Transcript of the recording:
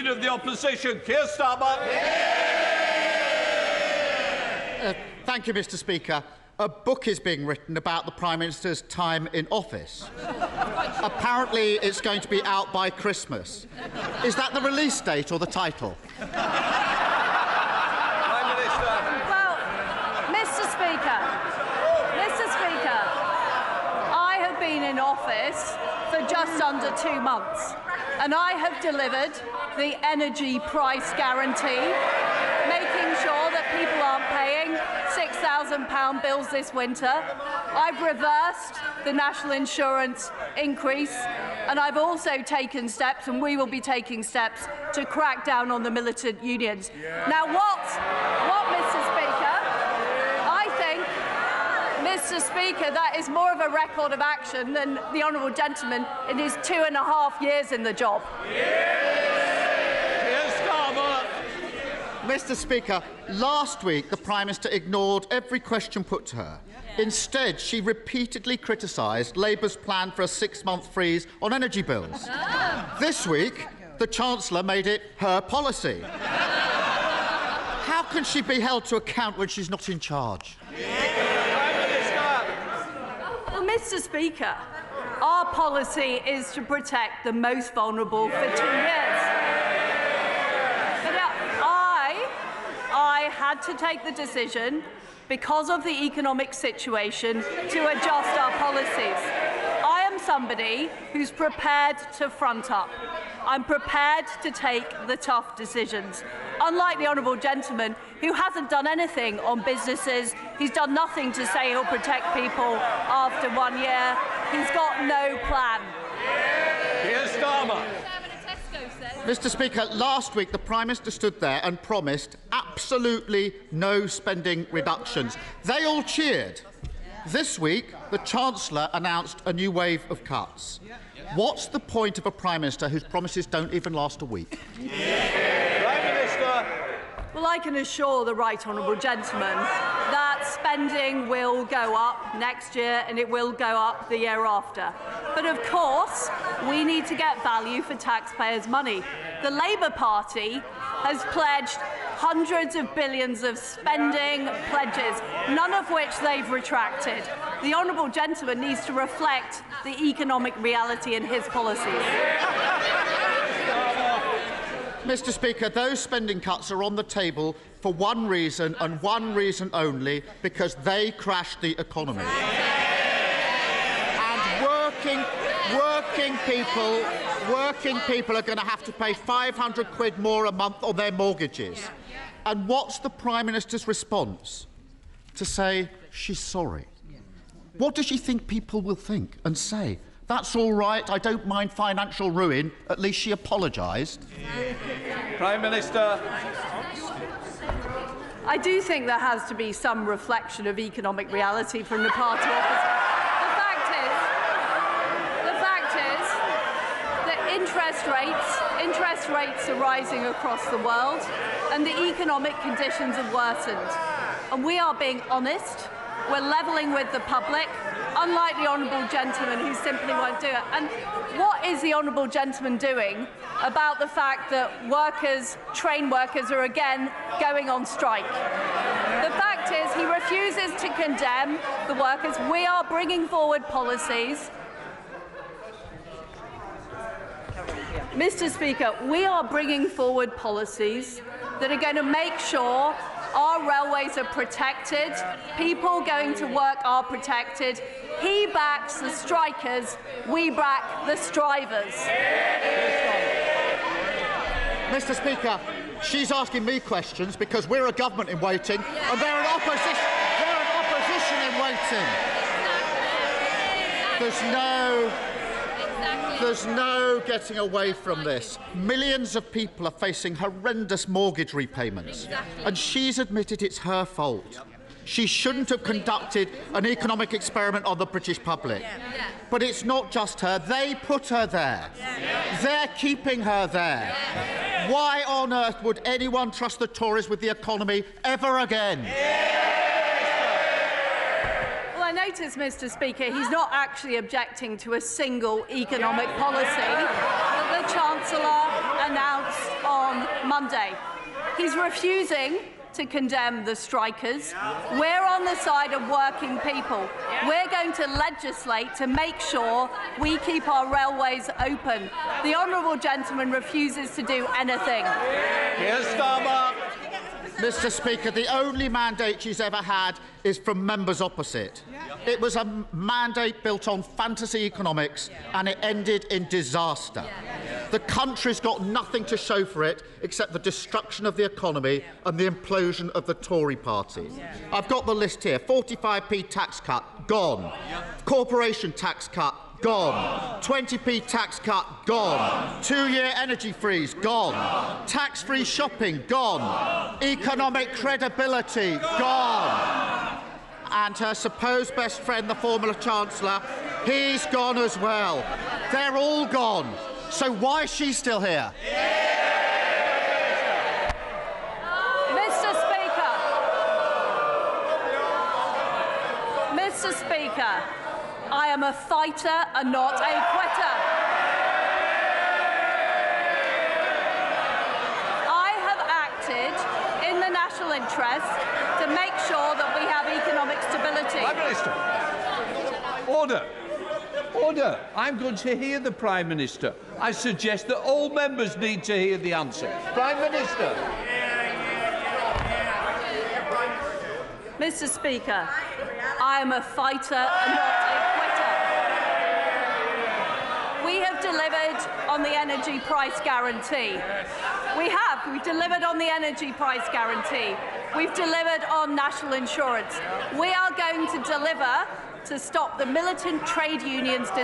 Leader of the Opposition, Keir Starmer. Uh, thank you, Mr Speaker. A book is being written about the Prime Minister's time in office. Apparently, it's going to be out by Christmas. Is that the release date or the title? Prime Minister. Well, Mr. Speaker, Mr. Speaker, I have been in office for just under two months, and I have delivered the energy price guarantee, making sure that people aren't paying £6,000 bills this winter. I've reversed the national insurance increase, and I've also taken steps, and we will be taking steps, to crack down on the militant unions. Now, what, what, Mr. Speaker? I think, Mr. Speaker, that is more of a record of action than the honourable gentleman in his two and a half years in the job. Keir Starmer. Mr Speaker, last week the Prime Minister ignored every question put to her. Instead, she repeatedly criticised Labour's plan for a six-month freeze on energy bills. Oh. This week, the Chancellor made it her policy. How can she be held to account when she's not in charge? Well, Mr. Speaker, our policy is to protect the most vulnerable for two years. But uh, I, I had to take the decision because of the economic situation to adjust our policies. I am somebody who's prepared to front up. I'm prepared to take the tough decisions. Unlike the honourable gentleman who hasn't done anything on businesses, he's done nothing to say he'll protect people after one year. He's got no plan. Keir Starmer. Mr Speaker, last week the Prime Minister stood there and promised absolutely no spending reductions. They all cheered. This week, the Chancellor announced a new wave of cuts. What's the point of a Prime Minister whose promises don't even last a week? Prime Minister. Well, I can assure the right honourable gentleman that spending will go up next year and it will go up the year after. But of course, we need to get value for taxpayers' money. The Labour Party has pledged hundreds of billions of spending pledges, none of which they've retracted. The honourable gentleman needs to reflect the economic reality in his policies. Mr Speaker, those spending cuts are on the table for one reason and one reason only, because they crashed the economy. And working, working people, working people are going to have to pay 500 quid more a month on their mortgages. And what's the Prime Minister's response? To say she's sorry. What does she think people will think and say? That's all right, I don't mind financial ruin. At least she apologised. Prime Minister. I do think there has to be some reflection of economic reality from the party opposite. The fact is, the fact is that interest rates, interest rates are rising across the world, and the economic conditions have worsened. And we are being honest. We're levelling with the public, unlike the honourable gentleman who simply won't do it. And what is the honourable gentleman doing about the fact that workers, train workers, are again going on strike? The fact is, he refuses to condemn the workers. We are bringing forward policies. Mr. Speaker, we are bringing forward policies that are going to make sure our railways are protected, people going to work are protected. He backs the strikers, we back the strivers. Mr. Speaker, she's asking me questions because we're a government in waiting and they're an opposition. They're an opposition in waiting. There's no. There's no getting away from this. Millions of people are facing horrendous mortgage repayments, and she's admitted it's her fault. She shouldn't have conducted an economic experiment on the British public. But it's not just her, they put her there. They're keeping her there. Why on earth would anyone trust the Tories with the economy ever again? Notice, Mr. Speaker, he's not actually objecting to a single economic policy that the Chancellor announced on Monday. He's refusing to condemn the strikers. We're on the side of working people. We're going to legislate to make sure we keep our railways open. The honourable gentleman refuses to do anything. Keir Starmer. Mr. Speaker, the only mandate she's ever had is from members opposite. It was a mandate built on fantasy economics and it ended in disaster. The country's got nothing to show for it except the destruction of the economy and the implosion of the Tory party. I've got the list here 45p tax cut, gone. Corporation tax cut, gone. 20p tax cut, gone. Two year energy freeze, gone. Tax free shopping, gone. Economic credibility, gone. And her supposed best friend, the former Chancellor, he's gone as well. They're all gone. So why is she still here? Mr. Speaker. Mr. Speaker, I am a fighter and not a quitter. I have acted in the national interest to make sure that we have economic stability. Prime Minister. Order. Order. I'm going to hear the Prime Minister. I suggest that all members need to hear the answer. Prime Minister. Mr. Speaker, I am a fighter and not a quitter. We have delivered on the energy price guarantee. We have. We've delivered on the energy price guarantee. We've delivered on national insurance. We are going to deliver to stop the militant trade unions